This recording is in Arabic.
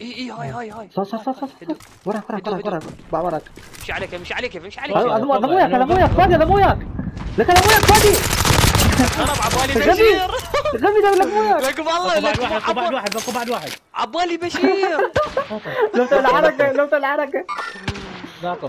اي اي هاي هاي هاي. صح صح صح صح وراك وراك وراك وراك. وراك. مش عليك مش عليك مش عليك أه، هذا هذا مو- هذا مو وياك هذا مو وياك فادي هذا مو وياك لك هذا مو وياك فادي ضرب عبالي بشير. غبي ده لك مو وياك لك والله لك واحد بعد واحد لك بعد واحد. عبالي بشير. لو الحركه لو الحركه ذاك